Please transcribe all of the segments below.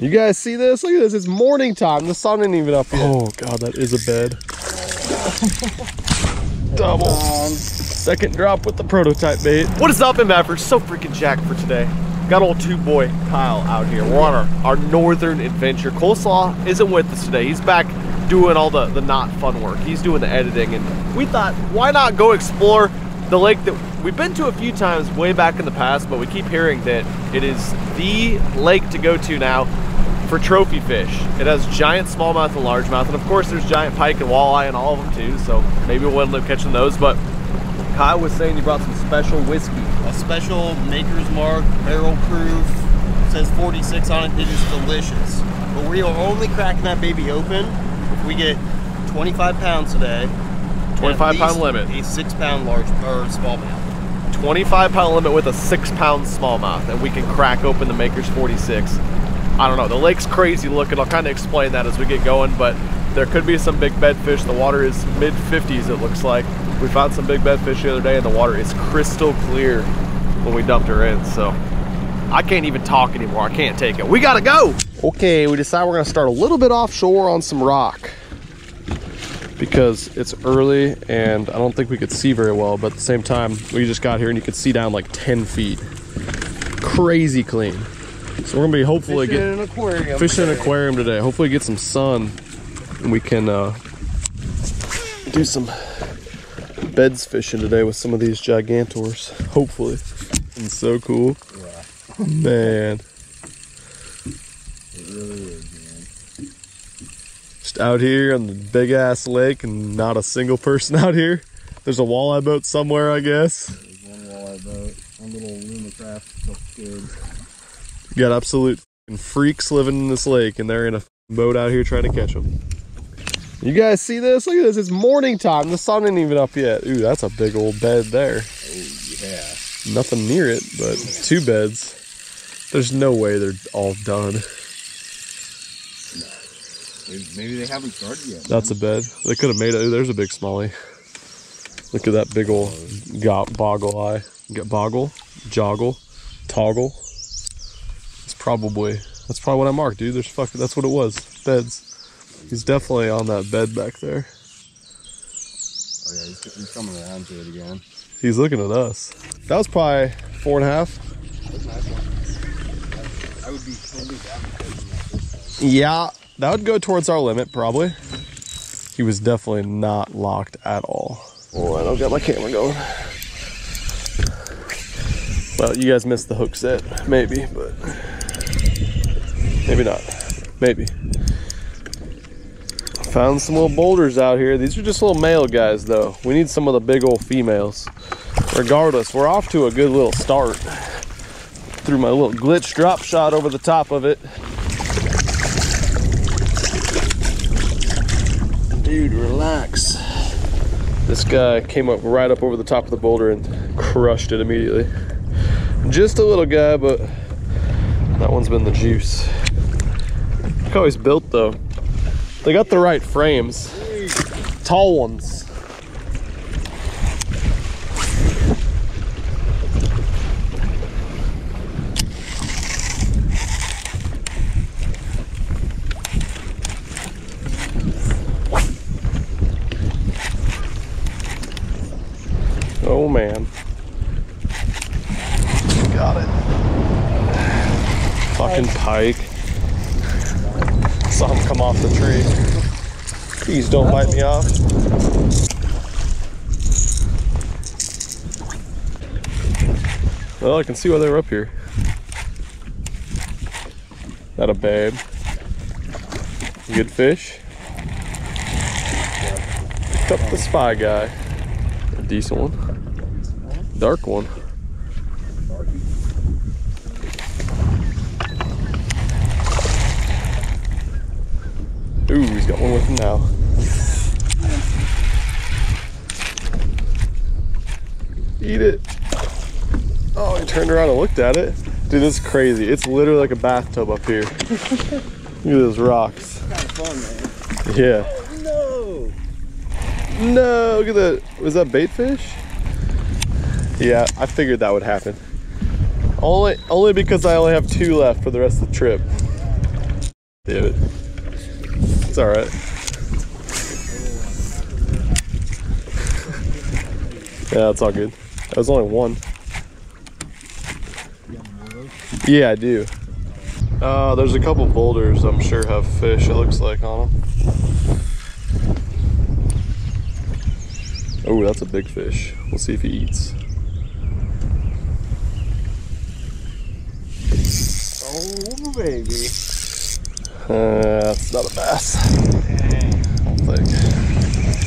You guys see this? Look at this. It's morning time. The sun ain't even up yet. Oh, God, that is a bed. Double. Second drop with the prototype bait. What is up, MFers? So freaking jacked for today. Got old two boy Kyle out here. We're on our, our northern adventure. Coleslaw isn't with us today. He's back doing all the, the not fun work. He's doing the editing. And we thought, why not go explore the lake that we've been to a few times way back in the past, but we keep hearing that it is the lake to go to now for trophy fish. It has giant smallmouth and largemouth, and of course there's giant pike and walleye and all of them too, so maybe we'll end up catching those, but Kyle was saying you brought some special whiskey. A special Maker's Mark, barrel proof, says 46 on it, it is delicious. But we are only cracking that baby open if we get 25 pounds today. 25 pound limit. A six pound large or smallmouth. 25 pound limit with a six pound smallmouth, and we can crack open the Maker's 46. I don't know, the lake's crazy looking. I'll kind of explain that as we get going, but there could be some big bed fish. The water is mid 50s, it looks like. We found some big bed fish the other day, and the water is crystal clear when we dumped her in. So I can't even talk anymore. I can't take it. We gotta go. Okay, we decide we're gonna start a little bit offshore on some rock because it's early and I don't think we could see very well, but at the same time, we just got here and you could see down like 10 feet. Crazy clean. So we're gonna be hopefully Fishing get in an aquarium. fishing in an aquarium today. Hopefully get some sun and we can uh, do some beds fishing today with some of these gigantors. Hopefully. It's so cool. Yeah, Man. it really is, man. Just out here on the big ass lake and not a single person out here. There's a walleye boat somewhere, I guess. There's one walleye boat, one little Alumacraft. You got absolute freaks living in this lake and they're in a boat out here trying to catch them. You guys see this? Look at this. It's morning time. The sun ain't even up yet. Ooh, that's a big old bed there. Oh yeah. Nothing near it, but two beds. There's no way they're all done. Maybe- Maybe they haven't started yet. That's a bed. They could have made it. Ooh, there's a big smallie. Look at that big old oh. got boggle eye. Get boggle, joggle, toggle. Probably that's probably what I marked, dude. There's fucking that's what it was. Beds. He's definitely on that bed back there. Oh yeah, he's, he's coming around to it again. He's looking at us. That was probably four and a half. That's a nice one. I would be totally down with catching that this time. Yeah, that would go towards our limit probably. He was definitely not locked at all. Oh, I don't got my camera going. Well, you guys missed the hook set, maybe, but maybe not. Maybe. Found some little boulders out here. These are just little male guys, though. We need some of the big old females. Regardless, we're off to a good little start. Threw my little glitch drop shot over the top of it. Dude, relax. This guy came up right up over the top of the boulder and crushed it immediately. Just a little guy, but that one's been the juice. Look how he's built though. They got the right frames. Tall ones. Oh man. Got it. Fucking pike. Saw him come off the tree. Please don't bite me off. Well, I can see why they were up here. That a babe. Good fish. Picked up the spy guy. A decent one. Dark one. Ooh, he's got one with him now. Eat it. Oh, he turned around and looked at it. Dude, this is crazy. It's literally like a bathtub up here. Look at those rocks. Fun, man. Yeah. No. No, look at that. Was that bait fish? Yeah, I figured that would happen. Only only because I only have two left for the rest of the trip. Damn it. It's alright. Yeah, it's all good. That was only one. Yeah, I do. Uh, there's a couple boulders I'm sure have fish, it looks like, on them. Oh, that's a big fish. We'll see if he eats. Oh, baby. Uh, that's not a bass. I don't think.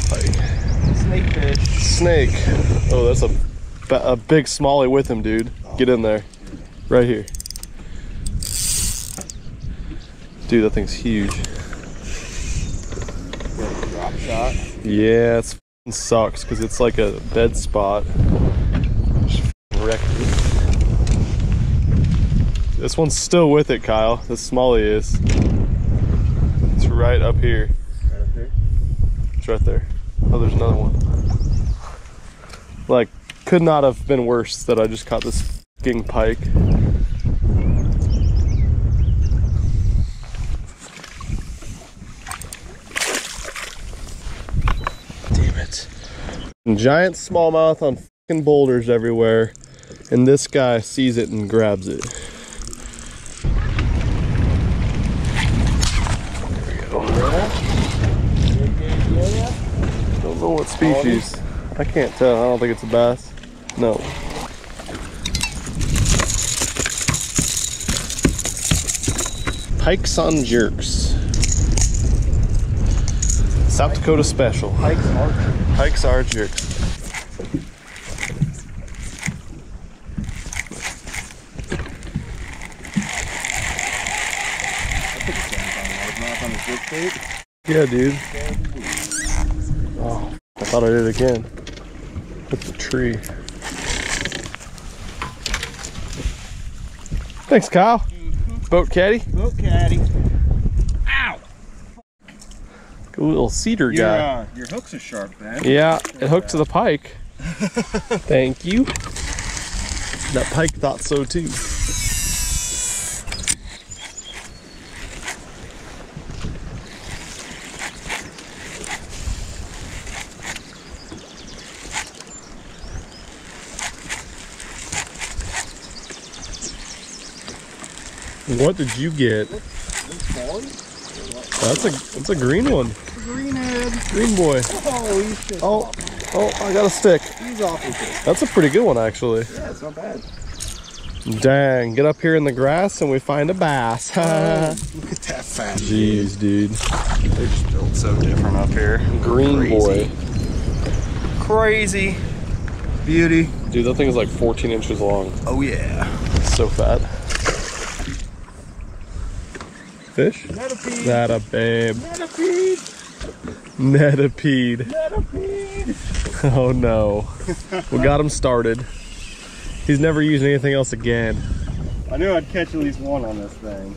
Like, Snakefish. snake. Oh, that's a, a big smallie with him, dude. Get in there. Right here. Dude, that thing's huge. Drop shot. Yeah, it sucks because it's like a bed spot. This one's still with it, Kyle. This smallie is. It's right up here. Right up here. It's right there. Oh, there's another one. Like, could not have been worse that I just caught this fucking pike. Damn it. Giant smallmouth on fucking boulders everywhere, and this guy sees it and grabs it. Don't know what species. I can't tell. I don't think it's a bass. No. Pikes on jerks. South Dakota special. Pikes Archer. Pikes are jerks. Largemouth on his. Yeah, dude. Oh, I thought I did again. Hit the tree. Thanks, Kyle. Mm-hmm. Boat caddy. Boat caddy. Little cedar Your, guy. uh, your hooks are sharp, man. Yeah, it hooked to the pike. Thank you. That pike thought so too. What did you get? That's a that's a green one. Greenhead. Green boy. Holy shit. Oh, oh, I got a stick. He's awful good. That's a pretty good one, actually. Yeah, it's not bad. Dang, get up here in the grass and we find a bass. Look at that fat. Jeez, dude. They just built so different up here. Green Crazy. boy. Crazy. Beauty. Dude, that thing is like 14 inches long. Oh yeah. It's so fat. Fish? Metapede. That a babe. Metapede. Netipede. Metapede. Oh no. we got him started. He's never using anything else again. I knew I'd catch at least one on this thing.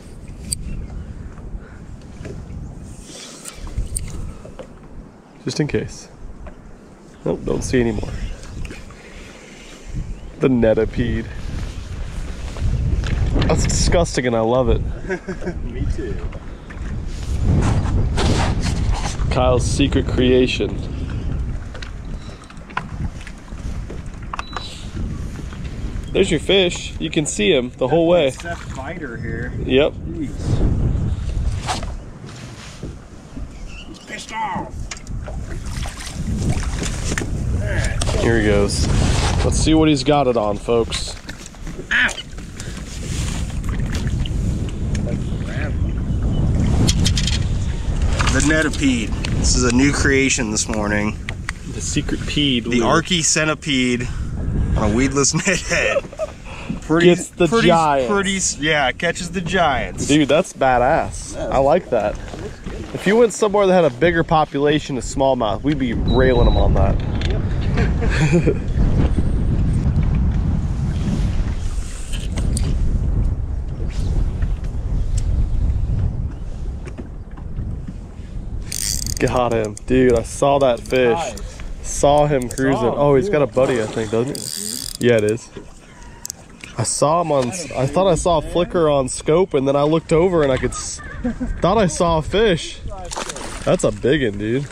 Just in case. Nope, don't see any more. The netipede. That's disgusting and I love it. Me too. Kyle's secret creation. There's your fish. You can see him the whole way. Seth Fighter here. Yep. Jeez. He's pissed off. Here he goes. Let's see what he's got it on, folks. The Netipede. This is a new creation this morning. The secret peed. The. Arky Centipede on a weedless Ned head. Pretty, Gets the pretty, giants. Pretty, yeah, catches the giants. Dude, that's badass. I like that. If you went somewhere that had a bigger population of smallmouth, we'd be railing them on that. Got him. Dude, I saw that fish. Saw him cruising. him, Oh, he's got a buddy, I think, doesn't he? Yeah, it is. I saw him on. I thought I saw a flicker on scope, and then I looked over and I could Thought I saw a fish. That's a big one, dude.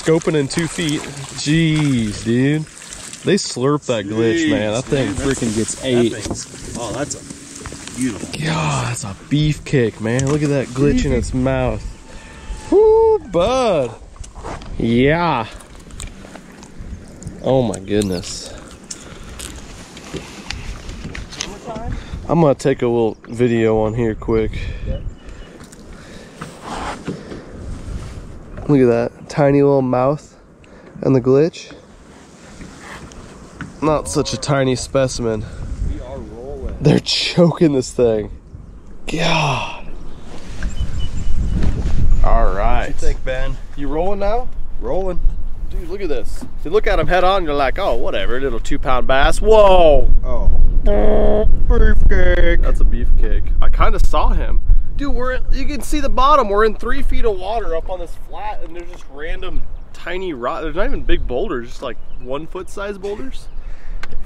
Scoping in two feet. Jeez, dude. They slurp that glitch, man. That thing freaking gets eight. Oh, that's a beautiful. God, that's a beefcake, man. Look at that glitch in its mouth. Whoo, bud. Yeah. Oh my goodness. I'm gonna take a little video on here quick. Look at that tiny little mouth and the glitch. Not such a tiny specimen. We are rolling. They're choking this thing. God. All right. What do you think, Ben? You rolling now? Rolling. Dude, look at this. If you look at him head on, you're like, oh, whatever, little two pound bass. Whoa. Oh. Beefcake. That's a beefcake. I kind of saw him. Dude, we're in, you can see the bottom. We're in three feet of water up on this flat, and there's just random tiny rock. There's not even big boulders, just like one foot size boulders.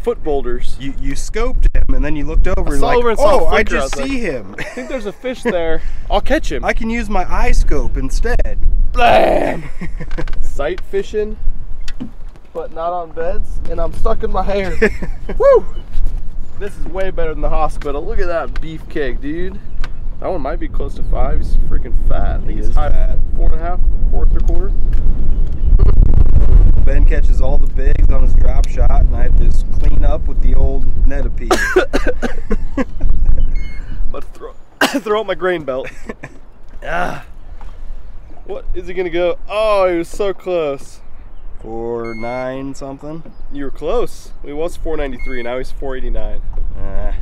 Foot boulders. You you scoped him and then you looked over and saw like, over and oh, I flicker. I just like- see him. I think there's a fish there. I'll catch him. I can use my eye scope instead. Blam! Sight fishing, but not on beds, and I'm stuck in my hair. Woo! This is way better than the hospital. Look at that beefcake, dude. That one might be close to five. He's freaking fat. I think He he's is high, fat. four and a half, four three quarter. Ben catches all the bigs on his drop shot, and I just clean up with the old Netapede. But throw throw out my grain belt. ah. What is he gonna go? Oh, he was so close. For nine something. You were close. He was 493. Now he's 489. Uh,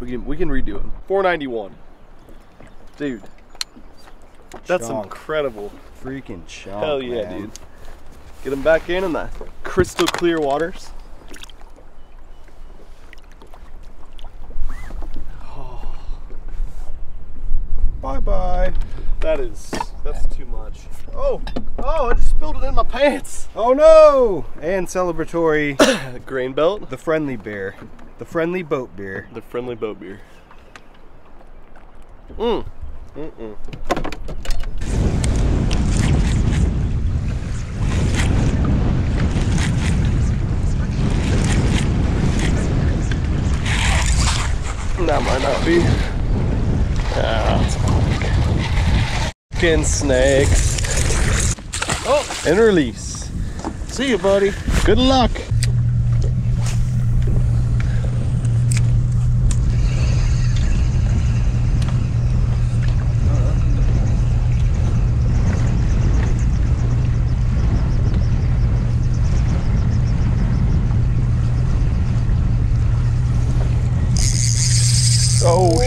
We can we can redo him. 491. Dude. That's Chunk. incredible. freaking chunk. Hell yeah, man. dude. Get him back in in the crystal clear waters. Bye bye. That is that's too much. Oh, oh, I just spilled it in my pants. Oh no! And celebratory, Grain belt. the friendly beer, the friendly boat beer. The friendly boat beer. Mm. Mm-mm. That might not be. Ah. Fucking snakes. Oh, and release. See you, buddy. Good luck. Oh,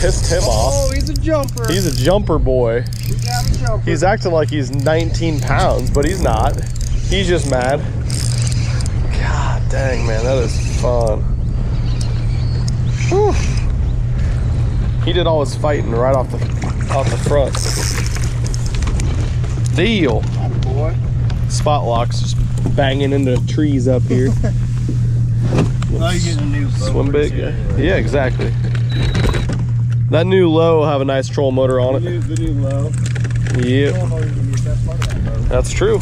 shit. Him oh, off. Oh, he's a jumper. He's a jumper boy. we got a jumper. He's acting like he's 19 pounds, but he's not. He's just mad. God dang, man, that is fun. Whew. He did all his fighting right off the off the front. Deal. boy. Spot locks just banging into trees up here. Now you're getting a new boat. Swim big. Yeah, exactly. That new Lowe will have a nice troll motor on The it. new, the new Lowe. Yep. Don't know you're gonna be the best part of that. That's true.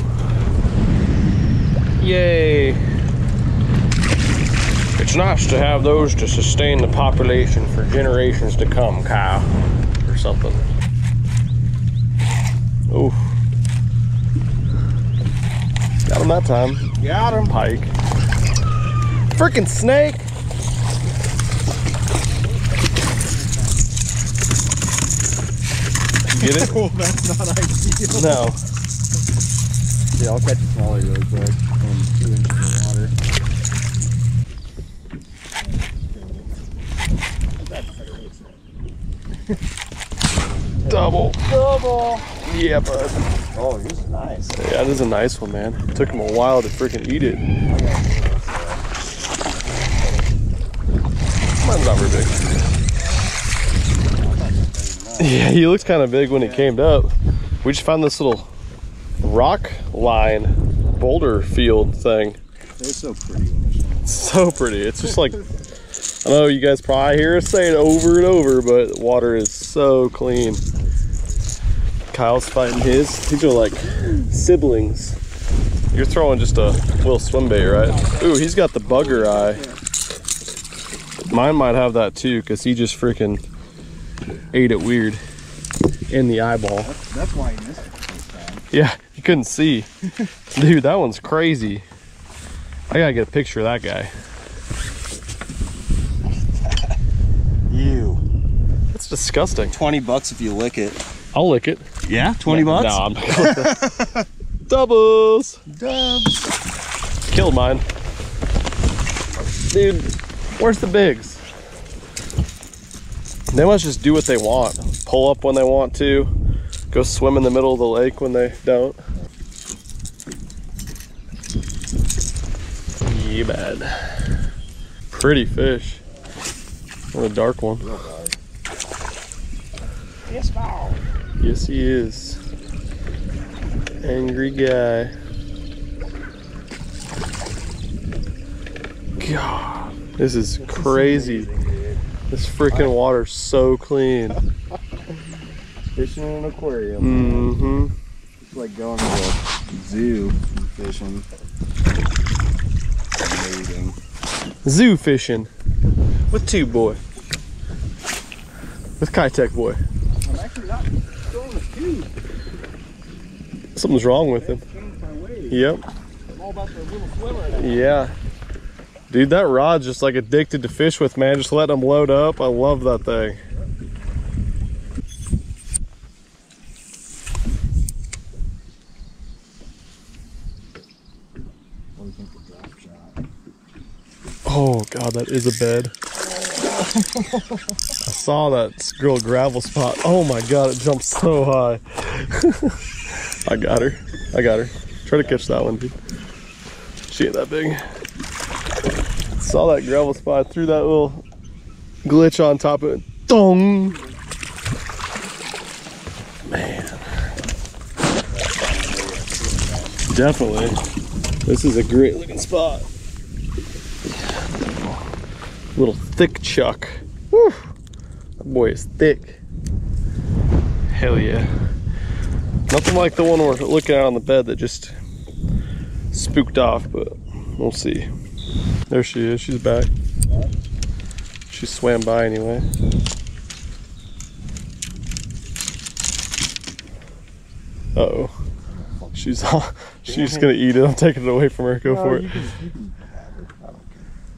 Yay. It's nice to have those to sustain the population for generations to come, Kyle. Or something. Oof. Got him that time. Got him. Pike. Freaking snake! Get it? Oh, that's not ideal. No. Yeah, I'll catch a smaller really quick. And two inches of water. Double. Double. Yeah, bud. Oh, he's nice. Yeah, that is a nice one, man. took him a while to freaking eat it. Mine's not very big. Yeah, he looks kind of big when he came up. We just found this little rock line boulder field thing. They're so pretty when they're small. It's so pretty. It's just like, I know you guys probably hear us say it over and over, but water is so clean. Kyle's fighting his. These are like siblings. You're throwing just a little swim bait, right? Ooh, he's got the bugger eye. Mine might have that too, because he just freaking ate it weird in the eyeball. That's why he missed it time. Yeah, you couldn't see. Dude, that one's crazy. I gotta get a picture of that guy. You. That's disgusting. 20 bucks if you lick it. I'll lick it. Yeah? 20 bucks? No, I'm not gonna. Doubles! Dubs. Killed mine. Dude, where's the bigs? They must just do what they want. Pull up when they want to. Go swim in the middle of the lake when they don't. Yeah, bad. Pretty fish. What a dark one. Yes. Yes, he is. Angry guy. God, this is crazy. This freaking water's so clean. Fishing in an aquarium. Mm-hmm. It's like going to a zoo fishing. Amazing. Zoo fishing with Tube Boy. With Kitech Boy. I'm actually not throwing a tube. Something's wrong with him. Changed my ways. Yep. I'm all about the little swimmer now. Yeah. Dude, that rod's just like addicted to fish with, man. Just letting them load up. I love that thing. Oh god, that is a bed. I saw that girl gravel spot. Oh my god, it jumped so high. I got her. I got her. Try to catch that one, dude. She ain't that big. Saw that gravel spot, threw that little glitch on top of it. Dong! Man. Definitely. This is a great looking spot. Little thick chuck. Woo! That boy is thick. Hell yeah. Nothing like the one we're looking at on the bed that just spooked off, but we'll see. There she is. She's back. She swam by anyway. Uh oh. She's she's gonna eat it. I'm taking it away from her. Go for it.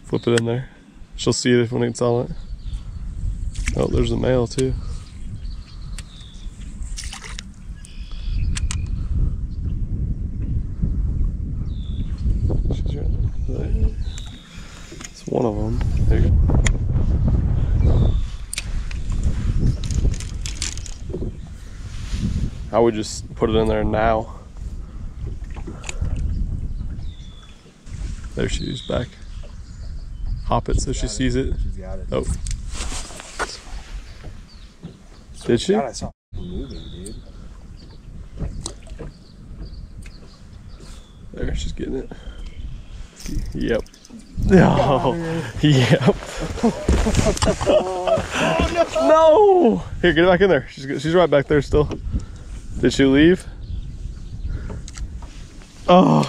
Flip it in there. She'll see it when it's on it. Oh, there's a male too. She's right there. It's one of them. There you go. I would just put it in there now. There she is back. Hop it so she sees it. She's got it. Oh. Did she? God, I saw moving, dude. There, she's getting it. Yep. Oh, yep. Oh, no! Here, get it back in there. She's she's right back there still. Did she leave? Oh,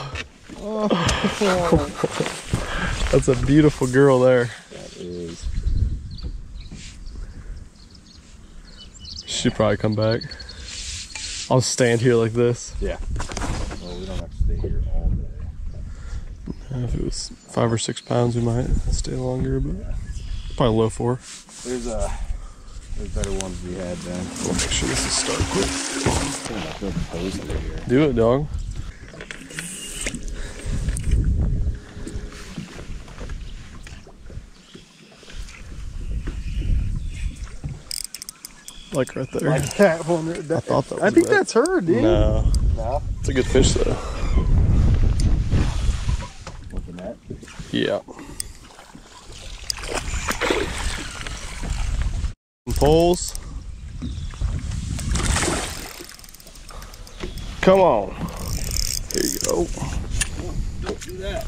that's a beautiful girl there. That is. She'll probably come back. I'll stand here like this. Yeah. Well, we don't have to stay here all day. If it was five or six pounds, we might stay longer, but probably low four. There's uh, there's better ones we had then. We'll make sure this is start quick. Damn, I feel posed under here. Do it, dog. Like right there. Like that one. That, I thought that I think that. that's her, dude. No, No. it's a good fish though. Looking at. Yeah. poles. Come on. Here you go. Don't do that.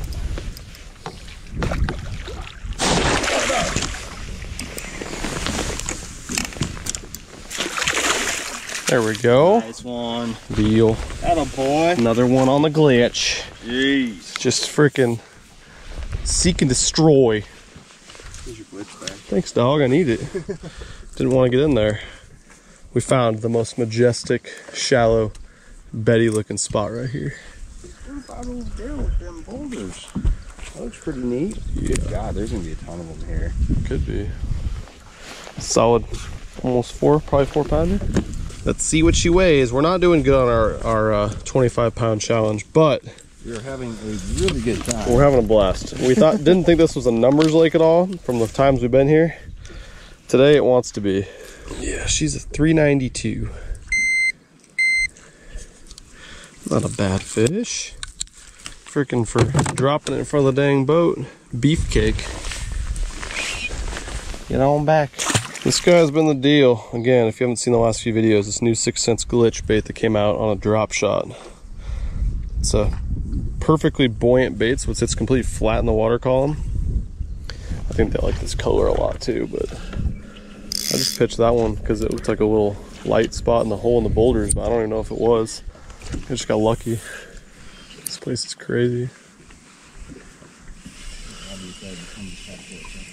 There we go. Nice one. Deal. That boy. Another one on the glitch. Jeez. Just freaking seek and destroy. Thanks, dog. I need it. Didn't want to get in there. We found the most majestic, shallow, Betty looking spot right here. What about those there with them boulders? That looks pretty neat. Good God, there's gonna be a ton of them here. Could be. Solid, almost four, probably four pounder. Let's see what she weighs. We're not doing good on our, our uh, 25 pound challenge, but You're having a really good time. we're having a blast. We thought didn't think this was a numbers lake at all from the times we've been here. Today it wants to be. Yeah, she's a 392. Not a bad fish. Freaking for dropping it in front of the dang boat. Beefcake. Get on back. This guy's been the deal. Again, if you haven't seen the last few videos, this new 6th Sense glitch bait that came out on a drop shot. It's a perfectly buoyant bait, so it sits completely flat in the water column. I think they like this color a lot too, but I just pitched that one because it looked like a little light spot in the hole in the boulders, but I don't even know if it was. I just got lucky. This place is crazy.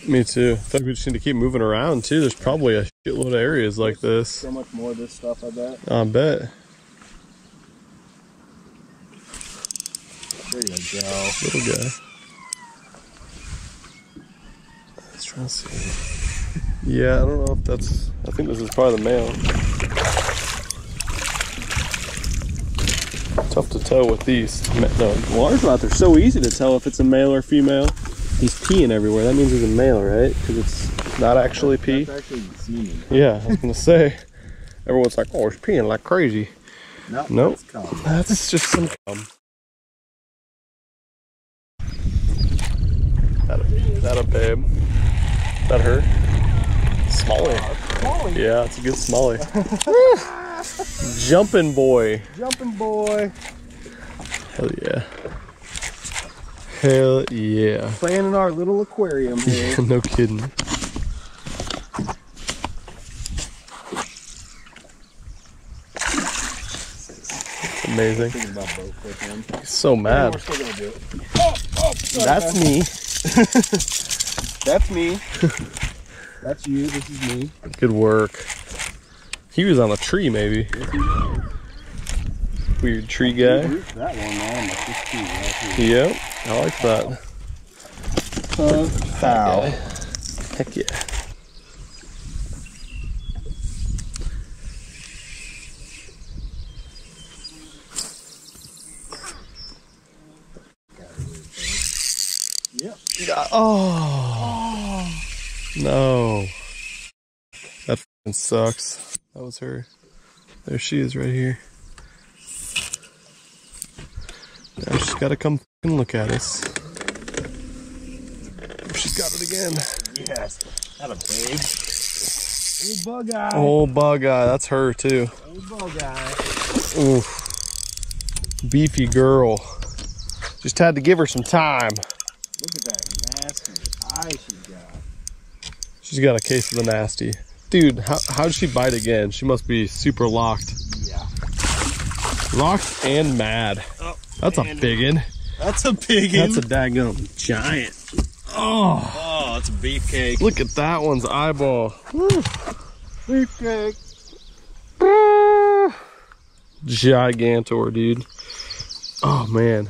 Me too. I think we just need to keep moving around too. There's probably a shitload of areas like this. So much more of this stuff, I bet. I bet. There you go. Little guy. Let's try and see. Yeah, I don't know if that's. I think this is probably the male. Tough to tell with these. ma- No, largemouth are so easy to tell if it's a male or female. He's peeing everywhere. That means he's a male, right? Because it's not actually pee. That's actually semen. Yeah, I was gonna say. Everyone's like, "Oh, he's peeing like crazy." No, Nope. that's cum. That's just some cum. That a, that a babe? That her? Smalley. Yeah, it's a good smalley. Jumping boy. Jumping boy. Hell yeah. Hell yeah. Playing in our little aquarium here. no kidding. Amazing. Thinking about boat flipping. He's so mad. We're still gonna do it. Oh, oh, That's me. That's me. That's you. This is me. Good work. He was on a tree, maybe. Weird tree guy. That one, man. That's just two right. Yep, I like that. Uh, Foul. Heck yeah. Yep. Oh. No. That sucks. That was her. There she is right here. Now she's got to come and look at us. She's got it again. Yes. That a babe. Old bug eye. Oh, bug eye. That's her too. Old bug eye. Oof. Beefy girl. Just had to give her some time. Look at that nasty eye she's got. She's got a case of the nasty. Dude, how, how did she bite again? She must be super locked. Yeah. Locked and mad. Oh, That's a big one. That's a big That's a daggum giant. Oh, Oh, it's a beefcake. look at that one's eyeball. Beefcake. Gigantor, dude. Oh, man.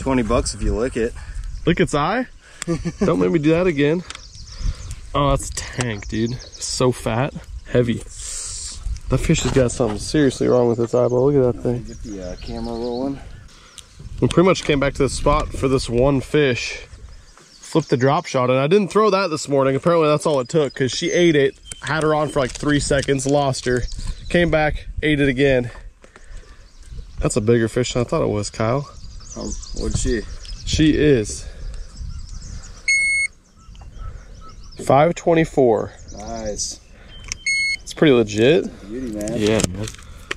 20 bucks if you lick it. Lick its eye. Don't make me do that again. Oh, that's a tank, dude. So fat, heavy. That fish has got something seriously wrong with its eyeball. Look at that thing. Get the uh, camera rolling. We pretty much came back to the spot for this one fish. Flipped the drop shot, and I didn't throw that this morning. Apparently, that's all it took because she ate it, had her on for like three seconds, lost her, came back, ate it again. That's a bigger fish than I thought it was, Kyle. Oh, what'd she? She is 524. Nice. It's pretty legit. Beauty, man. Yeah, man.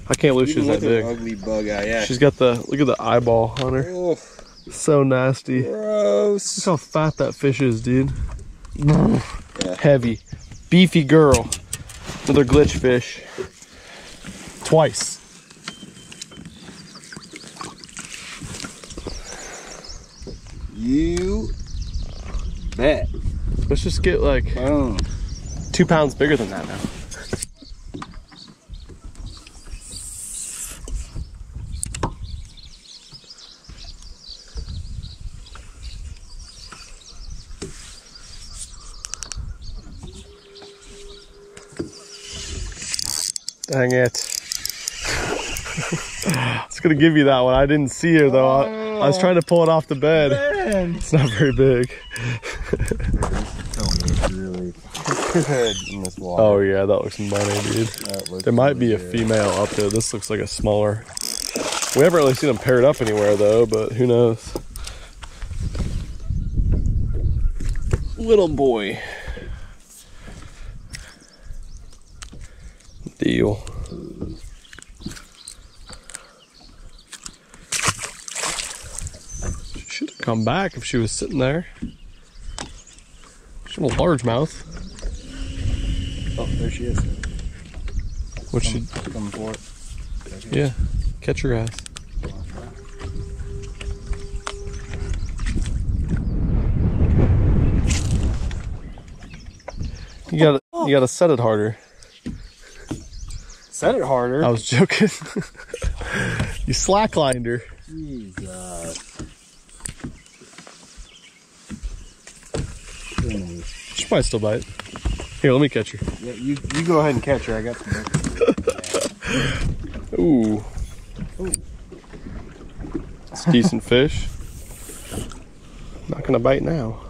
I can't believe she's that big. ugly bug eye. Yeah. She's got the look at the eyeball on her. Oh, So nasty. Look gross. how fat that fish is, dude. Heavy, beefy girl. Another glitch fish. Twice. You bet. Let's just get like two pounds bigger than that now. Dang it. it's gonna give you that one. I didn't see her though. I, I was trying to pull it off the bed. It's not very big. Oh, really good in this water. Oh yeah, that looks money, dude. Looks There might be a good. female up there. This looks like a smaller. We haven't really seen them paired up anywhere though, but who knows? Little boy. Deal. She should have come back if she was sitting there. She had a large mouth. Oh, there she is. What should Coming for it. Yeah, catch her ass. You gotta, you gotta set it harder. Set it harder. I was joking. you slacklined her. Jesus. She might still bite. Here, let me catch her. Yeah, you, you go ahead and catch her. I got some. Ooh. It's a decent fish. Not gonna bite now.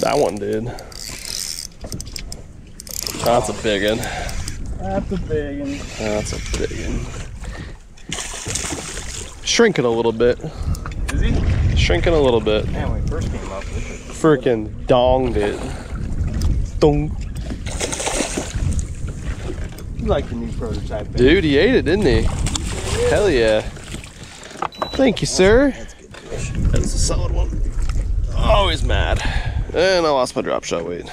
That one did. That's a big one. That's a big one. That's a big one. Shrinking a little bit. Is he? Shrinking a little bit. Man, when we first came up freaking donged it. Dong. You like the new prototype, baby. Dude, he ate it, didn't he? Hell yeah. Thank you, sir. That's a good fish. That's a solid one. Oh, he's mad. And I lost my drop shot weight.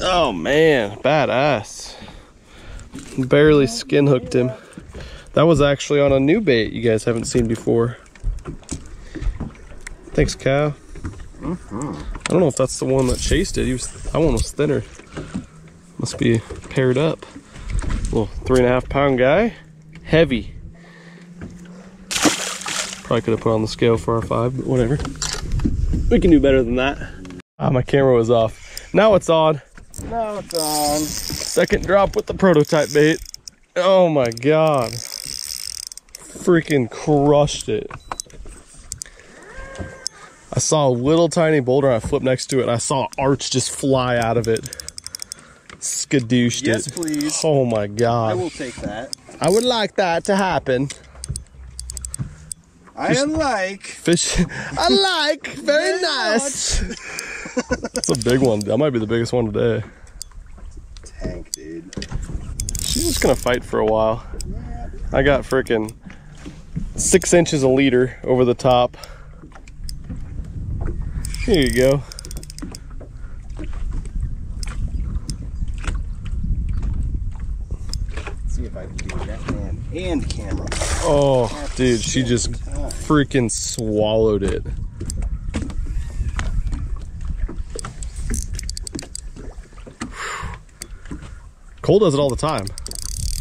Oh man, badass. Barely skin hooked him. That was actually on a new bait you guys haven't seen before. Thanks, Cal. I don't know if that's the one that chased it. He was that one was thinner. Must be paired up. Little three and a half pound guy. Heavy. Probably could have put on the scale for our five, but whatever. We can do better than that. Ah, my camera was off. Now it's on. Now it's on. Second drop with the prototype bait. Oh my god. Freaking crushed it. I saw a little tiny boulder I flipped next to it and I saw arch just fly out of it. Skadooshed Yes, it. please. Oh my God. I will take that. I would like that to happen. I like. Fish. I like. Very Very nice. That's a big one. That might be the biggest one today. She's just gonna fight for a while. I got freaking six inches a leader over the top. Here you go. see if I can do that man and camera. Oh, dude, she just freaking swallowed it. Cole does it all the time.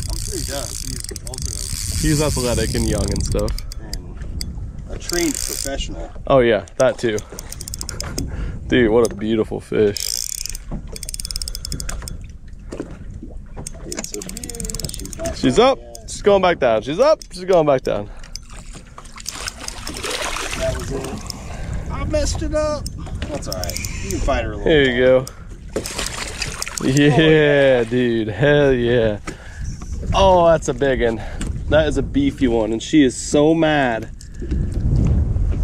I'm sure he does. He's also He's athletic and young and stuff. an, a trained professional. Oh yeah, that too. Dude, what a beautiful fish. It's a beauty. She's, She's up. yet. She's going back down. She's up. She's going back down. That was it. I messed it up. That's all right. You can fight her a little. There you go. Yeah, dude. Hell yeah. Oh, that's a big one. That is a beefy one, and she is so mad.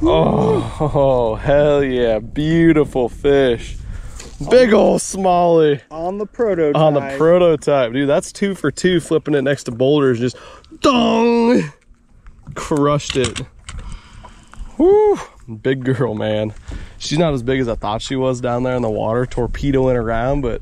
Oh, oh, hell yeah. Beautiful fish. Big old smallie On the prototype. on the prototype. Dude, that's two for two flipping it next to boulders. Just dong. crushed it. Woo! Big girl, man. She's not as big as I thought she was down there in the water, torpedoing around, but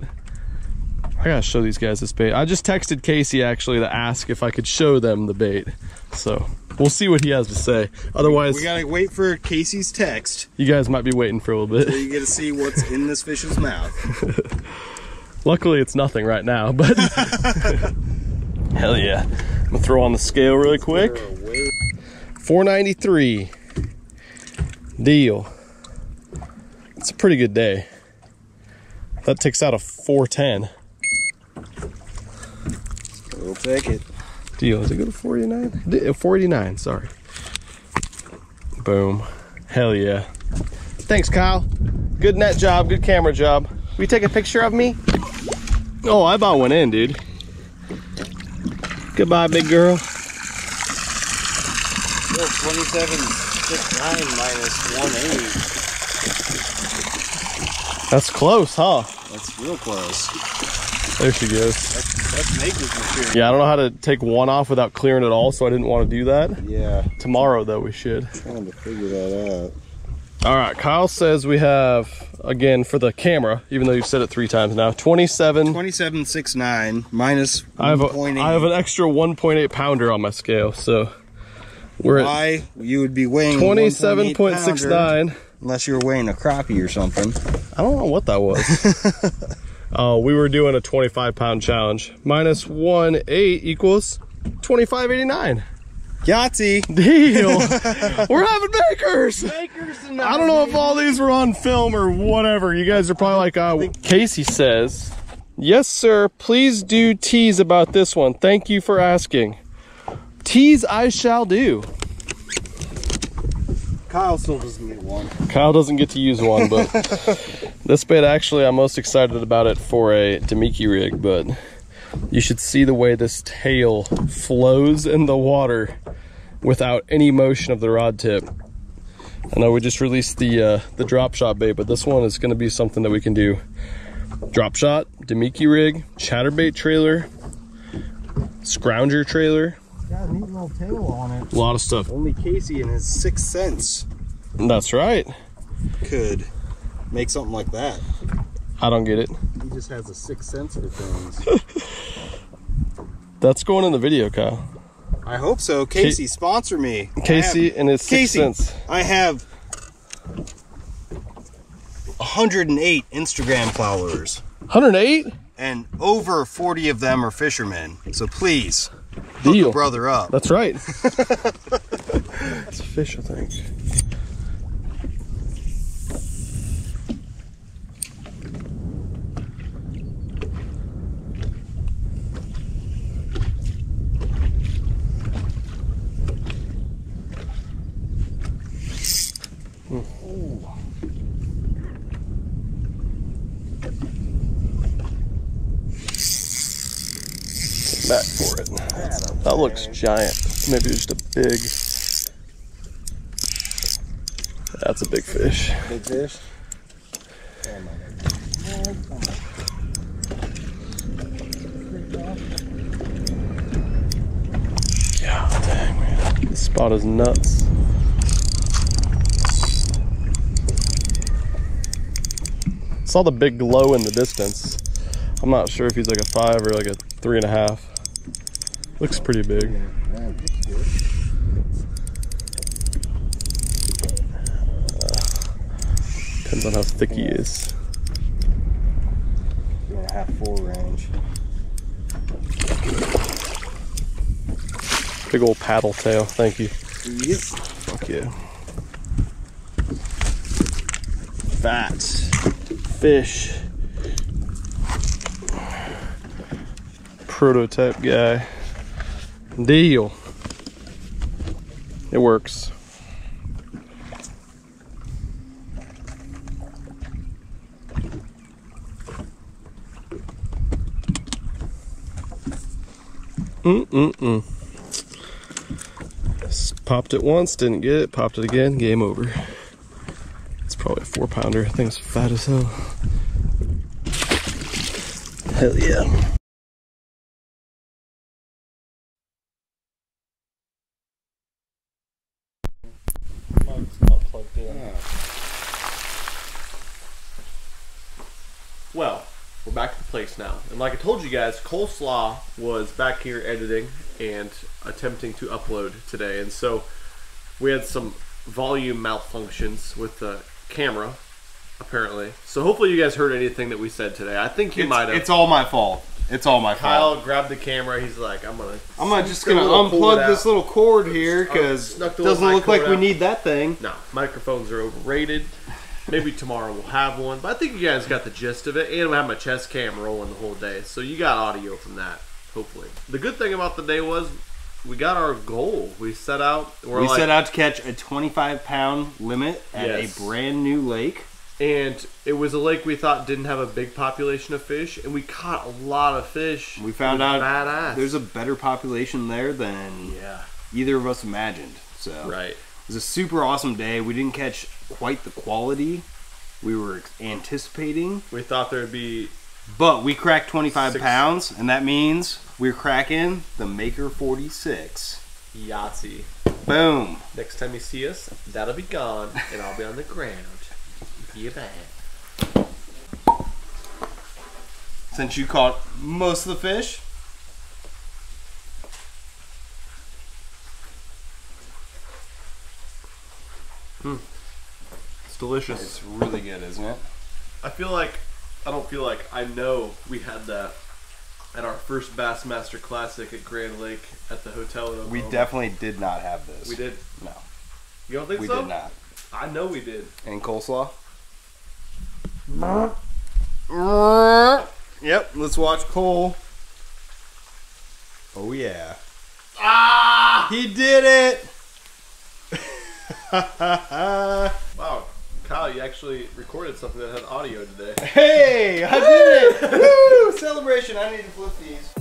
I gotta show these guys this bait. I just texted Casey actually to ask if I could show them the bait. So we'll see what he has to say. Otherwise, We gotta wait for Casey's text you guys might be waiting for a little so bit. you get to see what's in this fish's mouth. Luckily, it's nothing right now, but hell yeah. I'm gonna throw on the scale really quick. 493 deal. It's a pretty good day. That takes out a 410 We'll take it. deal. Does it go to 49? D- uh, 489, sorry. Boom. Hell yeah. Thanks, Kyle. Good net job, good camera job. Will you take a picture of me? Oh, I about went in, dude. Goodbye, big girl. Still 27.69 minus 180. That's close, huh? That's real close. There she goes. That's maker's material. Yeah, I don't know how to take one off without clearing it all, so I didn't want to do that. Yeah, Tomorrow, though, we should. trying to figure that out. All right, Kyle says we have, again, for the camera, even though you've said it three times now, 27. 2769 minus I have, a, 1.8. I have an extra 1.8 pounder on my scale, so we're at Why you would be weighing 27.69. unless you were weighing a crappie or something. I don't know what that was. Oh, we were doing a 25 pound challenge. Minus one eight equals 25.89. Yahtzee. Deal. we're having bakers makers. I don't know if all these were on film or whatever. You guys are probably like, uh, Casey says, Yes, sir. Please do tease about this one. Thank you for asking. Tease I shall do. Kyle still doesn't get one. Kyle doesn't get to use one, but this bait actually, I'm most excited about it for a Damiki rig, but you should see the way this tail flows in the water without any motion of the rod tip. I know we just released the uh, the drop shot bait, but this one is going to be something that we can do. Drop shot, Damiki rig, chatterbait trailer, scrounger trailer, Got a neat little tail on it. a lot of stuff. Only Casey and his sixth sense That's right. could make something like that. I don't get it. He just has a sixth sense for things. That's going in the video, Kyle. I hope so. Casey, sponsor me. Casey have- and his sixth Casey, sense. I have 108 Instagram followers, 108 and over 40 of them are fishermen. So please, hook a deal. brother up. That's right. it's a fish, I think. Back for it. That looks giant. Maybe just a big. That's a big fish. Big fish. God dang, man. This spot is nuts. Saw the big glow in the distance. I'm not sure if he's like a five or like a three and a half. Looks pretty big. Depends on how thick he is. And a half, four range. Big old paddle tail. Thank you. Yep. Fuck yeah. Fat fish. Prototype guy. Deal. It works. Mm-mm-mm. Popped it once, didn't get it. Popped it again, game over. It's probably a four pounder. Thing's fat as hell. Hell yeah. Well, we're back at the place now. And like I told you guys, Coleslaw was back here editing and attempting to upload today. And so we had some volume malfunctions with the camera, apparently. So hopefully you guys heard anything that we said today. I think you might have. It's all my fault. It's all my fault. Kyle grabbed the camera. He's like, I'm going to. I'm gonna just gonna unplug this little cord here because it doesn't look like cord we need that thing. No, microphones are overrated. Maybe tomorrow we'll have one, but I think you guys got the gist of it. And we have my chest cam rolling the whole day, so you got audio from that. Hopefully, the good thing about the day was we got our goal. We set out. We're we like, set out to catch a 25 pound limit at Yes. a brand new lake. and it was a lake we thought didn't have a big population of fish, and we caught a lot of fish. We found out badass. there's a better population there than yeah, either of us imagined. So right. It was a super awesome day. We didn't catch quite the quality we were anticipating, We thought there'd be but we cracked 25 Six. pounds, and that means we're cracking the Maker 46. Yahtzee. Boom. Next time you see us, that'll be gone, and I'll be on the ground. Yeah, man. Since you caught most of the fish, It's delicious. it's really good, isn't it? I feel like I don't feel like I know we had that at our first Bassmaster Classic at Grand Lake at the hotel. In We definitely did not have this. we did. No, You don't think we so? did not. I know we did. And coleslaw? Yep, let's watch Cole. Oh yeah. Ah! He did it! Wow, Kyle, you actually recorded something that had audio today. hey, I did it! Woo! Celebration. I need to flip these.